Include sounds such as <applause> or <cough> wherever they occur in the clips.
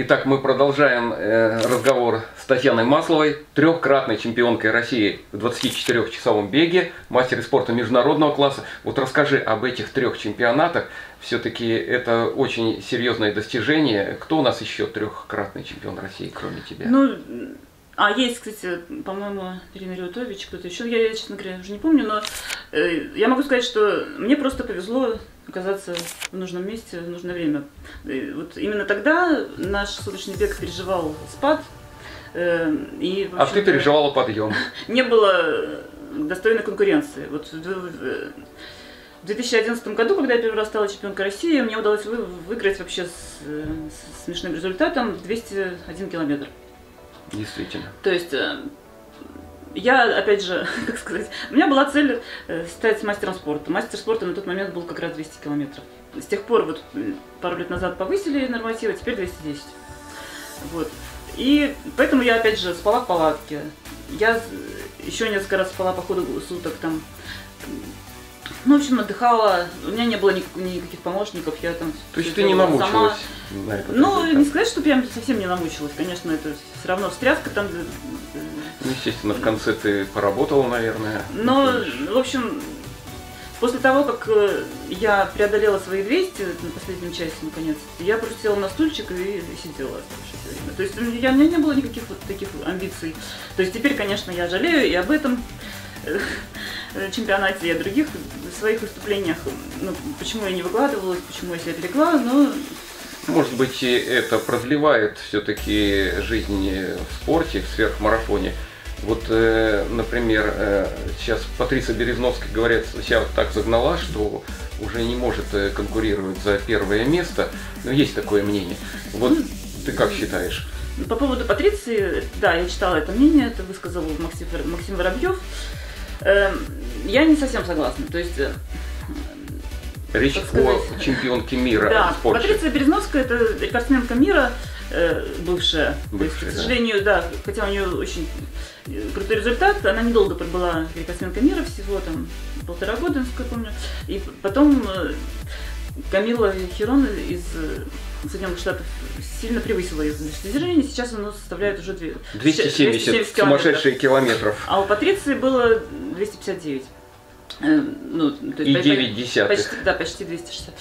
Итак, мы продолжаем э, разговор с Татьяной Масловой, трехкратной чемпионкой России в 24-часовом беге, мастере спорта международного класса. Вот расскажи об этих трех чемпионатах. Все-таки это очень серьезное достижение. Кто у нас еще трехкратный чемпион России, кроме тебя? Ну, а есть, кстати, по-моему, Ирина Рютович, кто-то еще. Я, честно говоря, уже не помню, но э, я могу сказать, что мне просто повезло оказаться в нужном месте в нужное время. И вот именно тогда наш суточный бег переживал спад. Э, и, а ты переживала подъем. <laughs> Не было достойной конкуренции. Вот в 2011 году, когда я первый раз стала чемпионкой России, мне удалось вы, выиграть вообще с, с смешным результатом 201 километр. Действительно. То есть э, я, опять же, <laughs> как сказать, у меня была цель э, стать мастером спорта. Мастер спорта на тот момент был как раз 200 километров. С тех пор, вот пару лет назад повысили нормативы, теперь 210. Вот. И поэтому я, опять же, спала в палатке. Я еще несколько раз спала по ходу суток там. Ну, в общем, отдыхала. У меня не было никаких, никаких помощников. Я там То есть ты не намучилась? Сама. На этот ну, результат. не сказать, что я совсем не намучилась. Конечно, это все равно встряска там ну, естественно, в конце ты поработала, наверное. Но, в общем, после того, как э, я преодолела свои 200 на последнем часе, наконец, я просто села на стульчик и сидела время. То есть у меня, у меня не было никаких вот таких амбиций. То есть теперь, конечно, я жалею и об этом э, чемпионате и о других своих выступлениях, ну, почему я не выкладывалась, почему я себя берегла, но может быть, это продлевает все-таки жизнь в спорте, в сверхмарафоне. Вот, э, например, э, сейчас Патриса Березновская, говорят, себя так загнала, что уже не может э, конкурировать за первое место. Но есть такое мнение. Вот ты как считаешь? По поводу Патриции, да, я читала это мнение, это высказал Максим, Максим Воробьев. Я не совсем согласна. То есть Речь о чемпионке мира да. Патриция Березновская – это рекордсменка мира, э, бывшая. бывшая. Есть, к сожалению, да. да, хотя у нее очень э, крутой результат, она недолго пробыла рекордсменка мира, всего там полтора года, насколько я помню. И потом э, Камила Херон из э, Соединенных Штатов сильно превысила ее достижение. Сейчас оно составляет уже 270, 270 сумасшедшие километров. А у Патриции было 259. Э, ну, то есть, и 9 десятых. Почти, да, почти 260.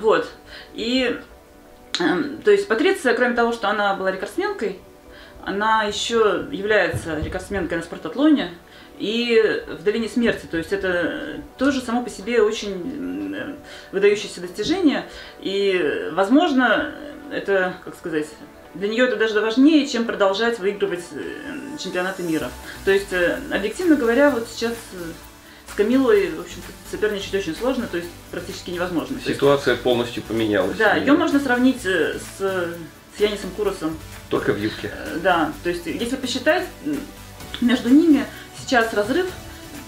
Вот. И, эм, то есть, Патриция, кроме того, что она была рекордсменкой, она еще является рекордсменкой на спортатлоне и в долине смерти. То есть это тоже само по себе очень э, выдающееся достижение. И, возможно, это, как сказать, для нее это даже важнее, чем продолжать выигрывать э, чемпионаты мира. То есть, объективно говоря, вот сейчас Камилой, в общем соперничать очень сложно, то есть практически невозможно. Ситуация есть, полностью поменялась. Да, ее можно сравнить э, с, с Янисом Куросом. Только в юбке. Э, да, то есть если посчитать, между ними сейчас разрыв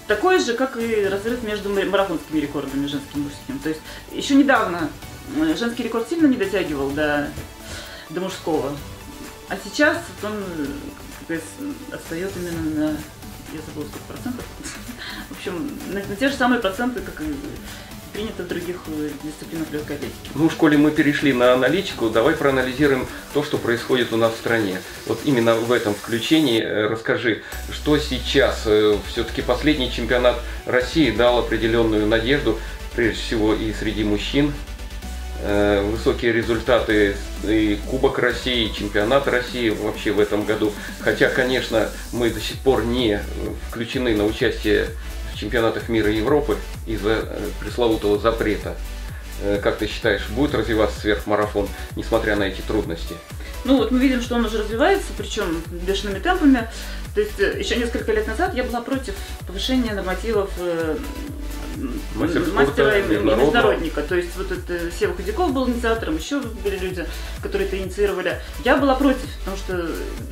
такой же, как и разрыв между марафонскими рекордами женским и мужским. То есть еще недавно э, женский рекорд сильно не дотягивал до, до мужского, а сейчас он отстает именно на я забыла сколько процентов. В общем, на, на те же самые проценты, как и принято в других э, дисциплинах легкой атлетики. Ну, в школе мы перешли на аналитику, давай проанализируем то, что происходит у нас в стране. Вот именно в этом включении э, расскажи, что сейчас, э, все-таки последний чемпионат России дал определенную надежду, прежде всего и среди мужчин, высокие результаты и Кубок России, и Чемпионат России вообще в этом году. Хотя, конечно, мы до сих пор не включены на участие в чемпионатах мира и Европы из-за э, пресловутого запрета. Э, как ты считаешь, будет развиваться сверхмарафон, несмотря на эти трудности? Ну вот мы видим, что он уже развивается, причем бешеными темпами. То есть еще несколько лет назад я была против повышения нормативов мастер мастера и международника. То есть вот это Сева Худяков был инициатором, еще были люди, которые это инициировали. Я была против, потому что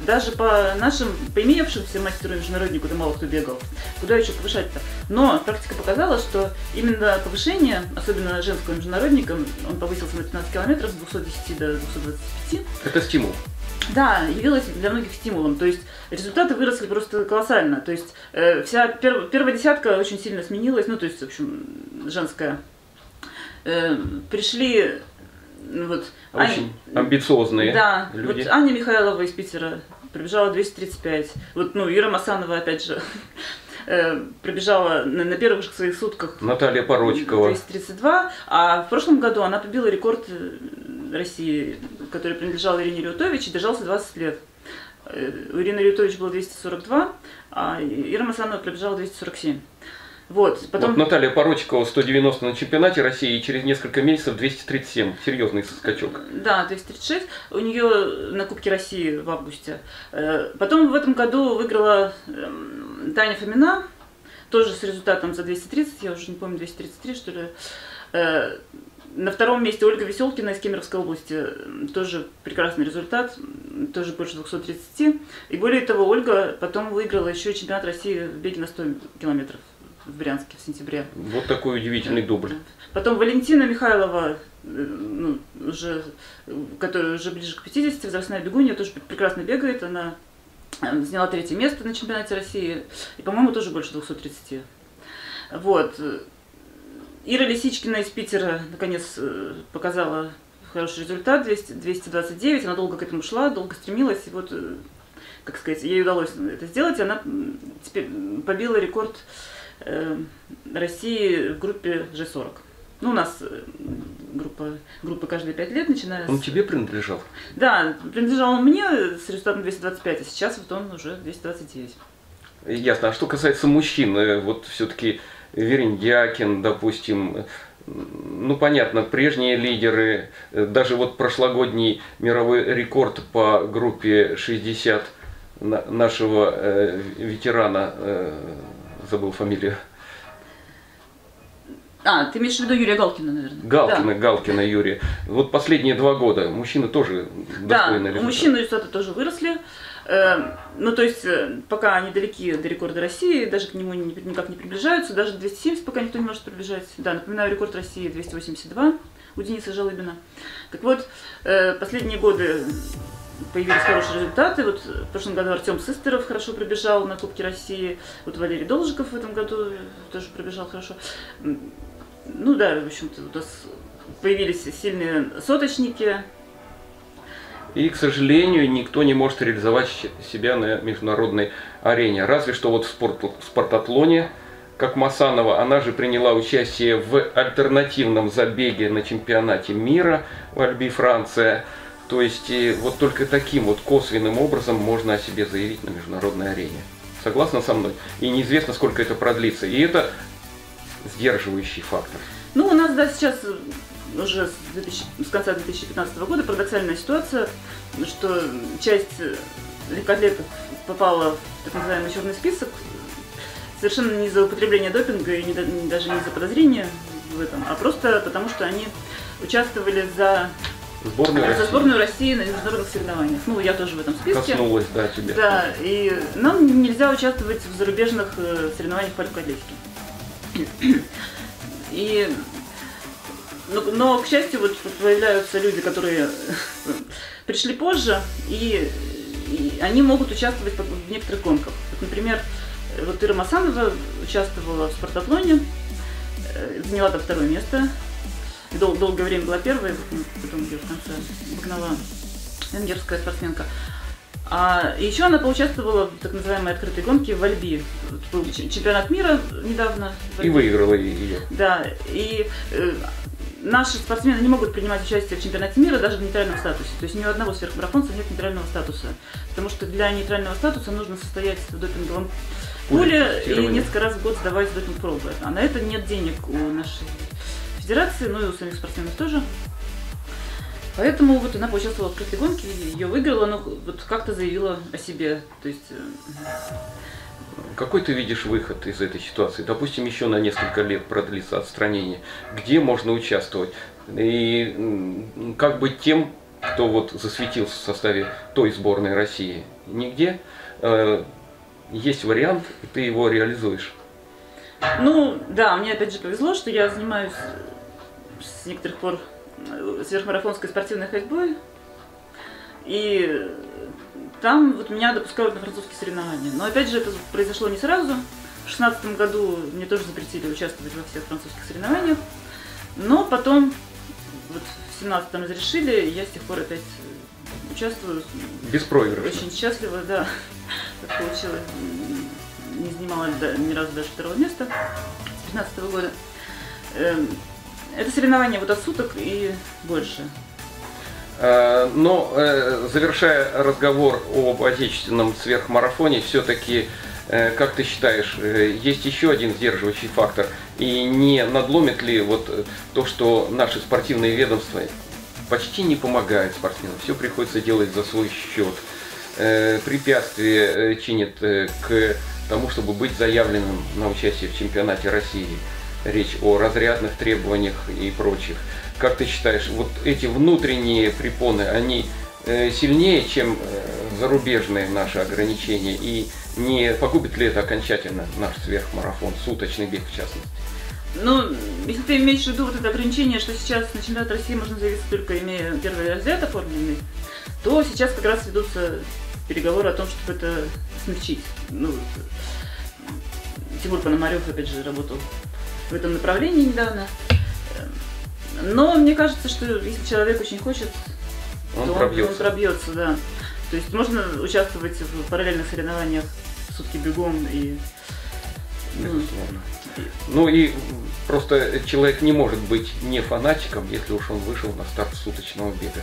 даже по нашим, по имеющимся мастеру и международнику, да мало кто бегал. Куда еще повышать-то? Но практика показала, что именно повышение, особенно женского международника, он повысился на 15 километров с 210 до 225. Это стимул. Да, явилось для многих стимулом. То есть результаты выросли просто колоссально. То есть э, вся пер, первая десятка очень сильно сменилась, ну то есть, в общем, женская. Э, пришли Вот. Очень Аня, амбициозные да, люди. Вот Аня Михайлова из Питера пробежала 235. Вот, ну, Ира Масанова, опять же, <laughs> э, пробежала на, на первых же своих сутках Наталья Порочкова 232, а в прошлом году она побила рекорд э, России, который принадлежал Ирине Леутович и держался 20 лет. Э, у Ирины Леутович было 242, а Ира Масанова пробежала 247. Вот, потом... вот Наталья Порочкова 190 на чемпионате России и через несколько месяцев 237. Серьезный скачок. Да, 236. У нее на Кубке России в августе. Э, потом в этом году выиграла эм, Таня Фомина, тоже с результатом за 230, я уже не помню, 233 что ли. На втором месте Ольга Веселкина из Кемеровской области. Тоже прекрасный результат, тоже больше 230. И более того, Ольга потом выиграла еще чемпионат России в беге на 100 километров в Брянске в сентябре. Вот такой удивительный дубль. Потом Валентина Михайлова, э, ну, уже, которая уже ближе к 50, возрастная бегунья, тоже прекрасно бегает. Она э, заняла третье место на чемпионате России. И, по-моему, тоже больше 230. Вот. Ира Лисичкина из Питера, наконец, э, показала хороший результат, 200, 229. Она долго к этому шла, долго стремилась. И вот, как сказать, ей удалось это сделать. Она теперь побила рекорд Э, России в группе G40. Ну, у нас э, группа, группа каждые пять лет, начиная Он с... тебе принадлежал? Да, принадлежал он мне с результатом 225, а сейчас вот он уже 229. Ясно. А что касается мужчин, э, вот все-таки Верендякин, допустим, ну, понятно, прежние лидеры, даже вот прошлогодний мировой рекорд по группе 60 нашего э, ветерана э, забыл фамилию. А, ты имеешь в виду Юрия Галкина, наверное? Галкина, да. Галкина Юрия. Вот последние два года мужчины тоже достойны Да, у мужчин результаты тоже выросли. Эм, ну, то есть, э, пока они далеки до рекорда России, даже к нему никак не приближаются, даже 270 пока никто не может приближать. Да, напоминаю, рекорд России 282 у Дениса Жалыбина. Так вот, э, последние годы появились хорошие результаты. Вот в прошлом году Артем Сыстеров хорошо пробежал на Кубке России. Вот Валерий Должиков в этом году тоже пробежал хорошо. Ну да, в общем-то, у нас появились сильные соточники. И, к сожалению, никто не может реализовать себя на международной арене. Разве что вот в, спорт, в спортатлоне, как Масанова, она же приняла участие в альтернативном забеге на чемпионате мира в Альби, Франция. То есть вот только таким вот косвенным образом можно о себе заявить на международной арене. Согласна со мной? И неизвестно, сколько это продлится. И это сдерживающий фактор. Ну, у нас, да, сейчас уже с, 2000, с конца 2015 года парадоксальная ситуация, что часть легкоатлетов попала в так называемый черный список совершенно не за употребление допинга и не, даже не за подозрение в этом, а просто потому, что они участвовали за Сборную За России. сборную России на международных соревнованиях. Ну, я тоже в этом списке. Коснулась, да, тебе. Да, и нам нельзя участвовать в зарубежных э, соревнованиях по легкоатлетике. И но, но, к счастью, вот появляются люди, которые <laughs> пришли позже, и, и они могут участвовать в некоторых гонках. Вот, например, вот Ира Масанова участвовала в спортатлоне, э, заняла там второе место дол- долгое время была первая, потом ее в конце обогнала венгерская спортсменка. А еще она поучаствовала в так называемой открытой гонке в Альби. Был чемпионат мира недавно. И выиграла ее. Да, и э, наши спортсмены не могут принимать участие в чемпионате мира даже в нейтральном статусе. То есть ни у одного сверхмарафонца нет нейтрального статуса. Потому что для нейтрального статуса нужно состоять в допинговом пуле и несколько раз в год сдавать допинг-пробы. А на это нет денег у нашей федерации, ну и у самих спортсменов тоже. Поэтому вот она поучаствовала в открытой гонке, ее выиграла, но вот как-то заявила о себе. То есть... Э, Какой ты видишь выход из этой ситуации? Допустим, еще на несколько лет продлится отстранение. Где можно участвовать? И как быть тем, кто вот засветился в составе той сборной России? Нигде. Э, есть вариант, и ты его реализуешь. Ну, да, мне опять же повезло, что я занимаюсь с некоторых пор сверхмарафонской спортивной ходьбой. И там вот меня допускают на французские соревнования. Но опять же это произошло не сразу. В шестнадцатом году мне тоже запретили участвовать во всех французских соревнованиях. Но потом вот в 17-м разрешили, я с тех пор опять участвую. Беспроигрышно. Очень счастлива, да. Так получилось. Не занимала ни разу даже второго места с 15 -го года. Это соревнование вот от суток и больше. Э, но э, завершая разговор об отечественном сверхмарафоне, все-таки, э, как ты считаешь, есть еще один сдерживающий фактор? И не надломит ли вот то, что наши спортивные ведомства почти не помогают спортсменам, все приходится делать за свой счет, препятствия чинят к тому, чтобы быть заявленным на участие в чемпионате России? Речь о разрядных требованиях и прочих. Как ты считаешь, вот эти внутренние препоны, они э, сильнее, чем э, зарубежные наши ограничения? И не погубит ли это окончательно наш сверхмарафон, суточный бег в частности? Ну, если ты имеешь в виду вот это ограничение, что сейчас на чемпионат России можно заявиться только имея первый разряд оформленный, то сейчас как раз ведутся переговоры о том, чтобы это смягчить. Ну, Тимур Пономарев, опять же, работал в этом направлении недавно. Но мне кажется, что если человек очень хочет, он то пробьется. он пробьется, да. То есть можно участвовать в параллельных соревнованиях сутки бегом и ну, ну и просто человек не может быть не фанатиком, если уж он вышел на старт суточного бега.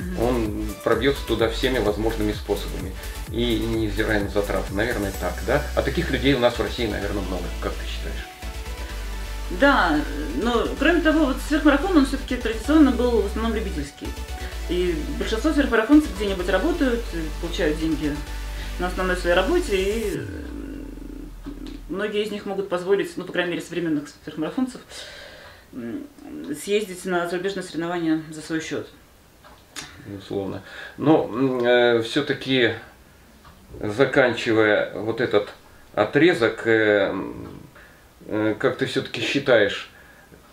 Mm-hmm. Он пробьется туда всеми возможными способами. И невзирая на затраты. Наверное, так, да? А таких людей у нас в России, наверное, много. Как ты считаешь? Да, но кроме того, вот сверхмарафон, он все-таки традиционно был в основном любительский. И большинство сверхмарафонцев где-нибудь работают, получают деньги на основной своей работе, и многие из них могут позволить, ну, по крайней мере, современных сверхмарафонцев, съездить на зарубежные соревнования за свой счет. Безусловно. Но э, все-таки, заканчивая вот этот отрезок, Э, как ты все-таки считаешь,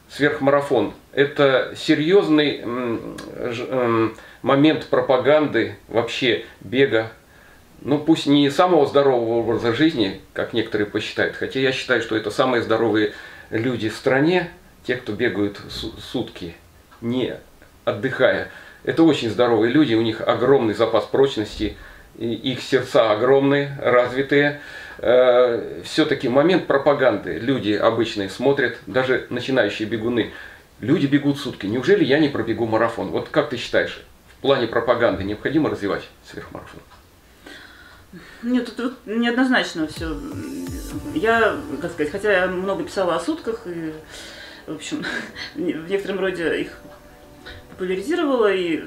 сверхмарафон – это серьезный эм, момент пропаганды вообще бега, ну пусть не самого здорового образа жизни, как некоторые посчитают, хотя я считаю, что это самые здоровые люди в стране, те, кто бегают сутки, не отдыхая. Это очень здоровые люди, у них огромный запас прочности, их сердца огромные, развитые. Э, все-таки момент пропаганды. Люди обычные смотрят, даже начинающие бегуны. Люди бегут сутки. Неужели я не пробегу марафон? Вот как ты считаешь, в плане пропаганды необходимо развивать сверхмарафон? Нет, тут, тут неоднозначно все. Я, как сказать, хотя я много писала о сутках и, в общем, <laughs> в некотором роде их популяризировала, и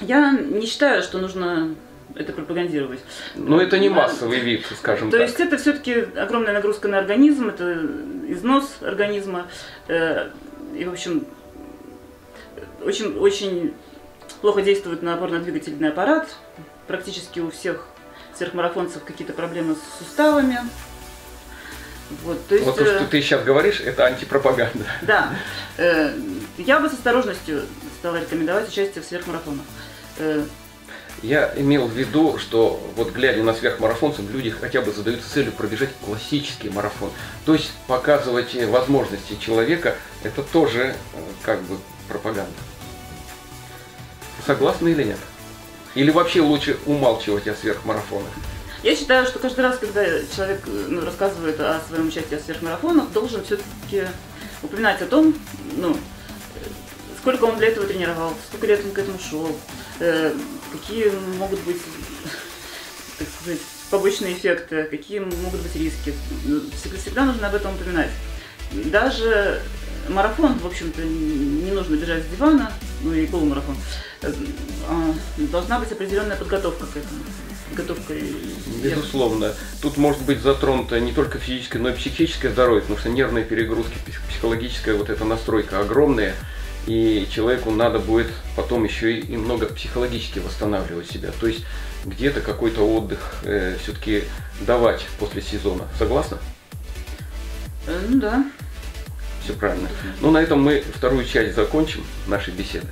я не считаю, что нужно это пропагандировать. Но это не массовый вид, скажем То так. есть это все-таки огромная нагрузка на организм, это износ организма. Э, и, в общем, очень, очень плохо действует на опорно-двигательный аппарат. Практически у всех сверхмарафонцев какие-то проблемы с суставами. Вот, то, есть, вот то, что э, ты сейчас говоришь, это антипропаганда. Да. Э, я бы с осторожностью стала рекомендовать участие в сверхмарафонах. Я имел в виду, что вот глядя на сверхмарафонцев, люди хотя бы задаются целью пробежать классический марафон. То есть показывать возможности человека, это тоже э, как бы пропаганда. Согласны или нет? Или вообще лучше умалчивать о сверхмарафонах? Я считаю, что каждый раз, когда человек э, ну, рассказывает о своем участии в сверхмарафонах, должен все-таки упоминать о том, ну, сколько он для этого тренировался, сколько лет он к этому шел, э, какие могут быть, так сказать, побочные эффекты, какие могут быть риски. Всегда, всегда нужно об этом упоминать. Даже марафон, в общем-то, не нужно бежать с дивана, ну и полумарафон. Э, а, должна быть определенная подготовка к этому. Подготовка Безусловно. Тут может быть затронуто не только физическое, но и психическое здоровье, потому что нервные перегрузки, психологическая вот эта настройка огромная и человеку надо будет потом еще и много психологически восстанавливать себя. То есть где-то какой-то отдых э, все-таки давать после сезона. Согласна? Э, ну да. Все правильно. Ну на этом мы вторую часть закончим нашей беседы.